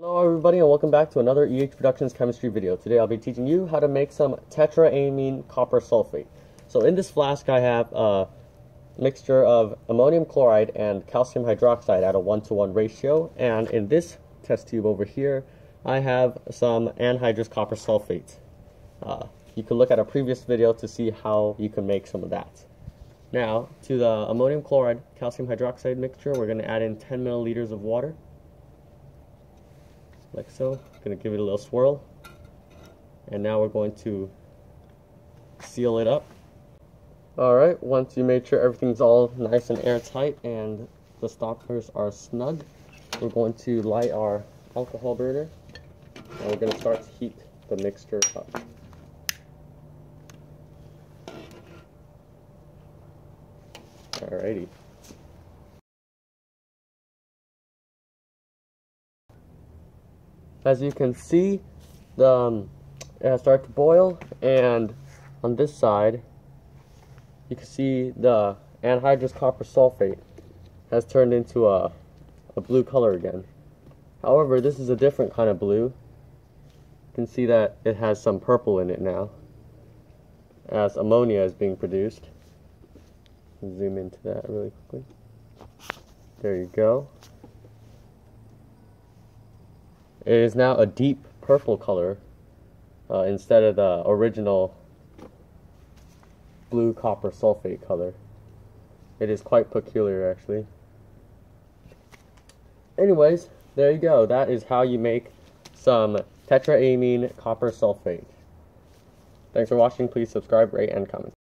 Hello everybody and welcome back to another EH Productions chemistry video. Today I'll be teaching you how to make some tetraammine copper sulfate. So in this flask I have a mixture of ammonium chloride and calcium hydroxide at a 1 to 1 ratio and in this test tube over here I have some anhydrous copper sulfate. Uh, you can look at a previous video to see how you can make some of that. Now to the ammonium chloride calcium hydroxide mixture we're going to add in 10 milliliters of water like so. Gonna give it a little swirl. And now we're going to seal it up. Alright, once you make sure everything's all nice and airtight and the stoppers are snug, we're going to light our alcohol burner and we're going to start to heat the mixture up. Alrighty. As you can see, the um, it has started to boil, and on this side, you can see the anhydrous copper sulfate has turned into a, a blue color again. However, this is a different kind of blue. You can see that it has some purple in it now, as ammonia is being produced. Zoom into that really quickly. There you go. It is now a deep purple color uh, instead of the original blue copper sulfate color. It is quite peculiar actually. Anyways, there you go. That is how you make some tetraammine copper sulfate. Thanks for watching. Please subscribe, rate, and comment.